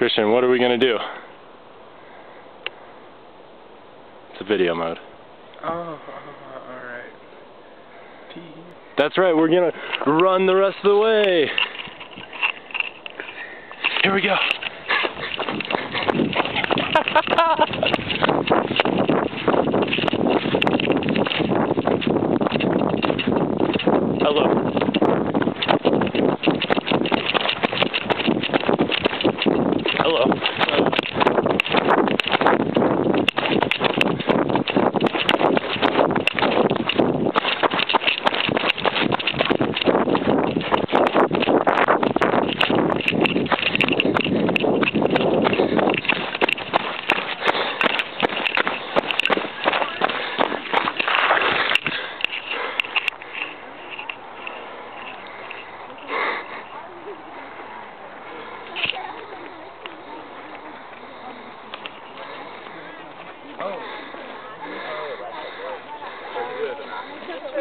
Christian, what are we going to do? It's a video mode. Oh, alright. That's right, we're going to run the rest of the way. Here we go. Hello.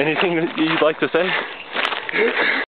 Anything that you'd like to say?